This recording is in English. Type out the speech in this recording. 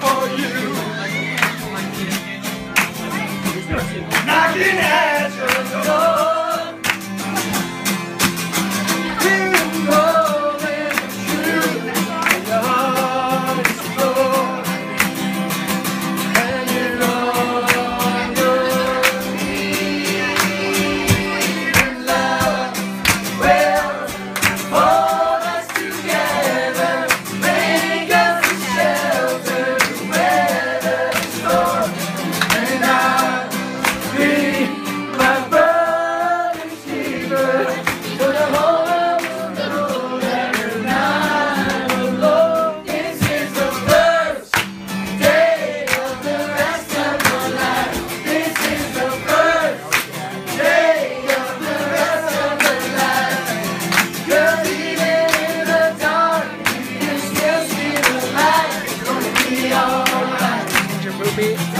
for you. Poopy.